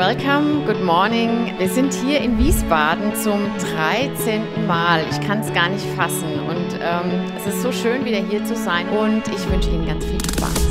welcome, good morning. Wir sind hier in Wiesbaden zum 13. Mal. Ich kann es gar nicht fassen und ähm, es ist so schön, wieder hier zu sein und ich wünsche Ihnen ganz viel Spaß.